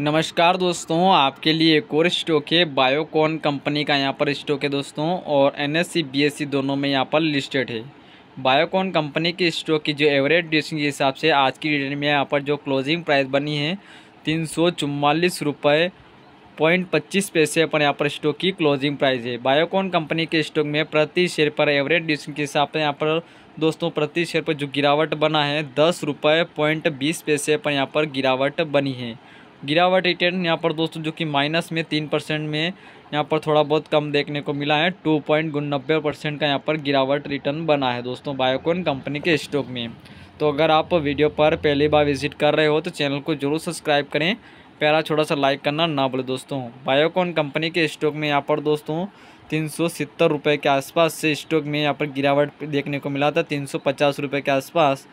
नमस्कार दोस्तों, आपके लिए एक और स्टॉक है बायोकॉन कंपनी का यहाँ पर स्टॉक है दोस्तों, और एन एस सी दोनों में यहाँ पर लिस्टेड है। बायोकॉन कंपनी की स्टॉक की जो एवरेज ड्यूसिंग के हिसाब से आज की डेट में यहाँ पर जो क्लोजिंग प्राइस बनी है, तीन सौ चुम्बालीस रुपये पॉइंट पच्चीस पैसे पर यहाँ पर स्टॉक की क्लोजिंग प्राइस है। बायोकॉन कंपनी के स्टॉक में प्रति शेयर पर एवरेज ड्यूसिंग के हिसाब से यहाँ पर दोस्तों, प्रति शेयर पर जो गिरावट बना है, दस रुपये पॉइंट बीस पैसे पर यहाँ पर गिरावट बनी है। गिरावट रिटर्न यहाँ पर दोस्तों जो कि माइनस में तीन परसेंट में यहाँ पर थोड़ा बहुत कम देखने को मिला है। टू पॉइंट नब्बे परसेंट का यहाँ पर गिरावट रिटर्न बना है दोस्तों बायोकॉन कंपनी के स्टॉक में। तो अगर आप वीडियो पर पहली बार विज़िट कर रहे हो तो चैनल को ज़रूर सब्सक्राइब करें। प्यारा छोटा सा लाइक करना ना बोले दोस्तों। बायोकॉन कंपनी के स्टॉक में यहाँ पर दोस्तों तीन सौ सत्तर रुपये के आसपास से स्टॉक में यहाँ पर गिरावट देखने को मिला था। तीन सौ पचास रुपये के आसपास।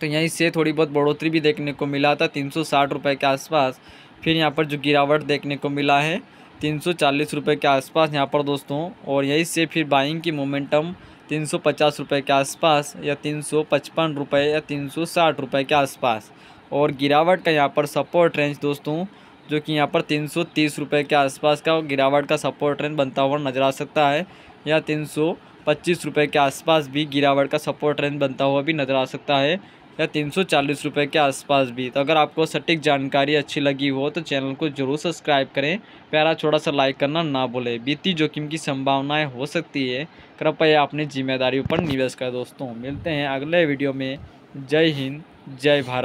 तो यहीं से थोड़ी बहुत बढ़ोतरी भी देखने को मिला था, तीन सौ साठ रुपये के आसपास। फिर यहाँ पर जो गिरावट देखने को मिला है, तीन सौ चालीस रुपये के आसपास यहाँ पर दोस्तों, और यहीं से फिर बाइंग की मोमेंटम तीन सौ पचास रुपये के आसपास या तीन सौ पचपन रुपये या तीन सौ साठ रुपये के आसपास। और गिरावट का यहाँ पर सपोर्ट रेंज दोस्तों, जो कि यहाँ पर तीन सौ तीस रुपये के आसपास का गिरावट का सपोर्ट रेंज बनता हुआ नज़र आ सकता है, या तीन सौ पच्चीस रुपये के आसपास भी गिरावट का सपोर्ट रेंज बनता हुआ भी नज़र आ सकता है। या तीन सौ चालीस रुपये के आसपास भी। तो अगर आपको सटीक जानकारी अच्छी लगी हो तो चैनल को ज़रूर सब्सक्राइब करें। प्यारा छोटा सा लाइक करना ना भूलें। बीती जोखिम की संभावनाएँ हो सकती है। कृपया अपनी जिम्मेदारियों पर निवेश करें दोस्तों। मिलते हैं अगले वीडियो में। जय हिंद, जय भारत।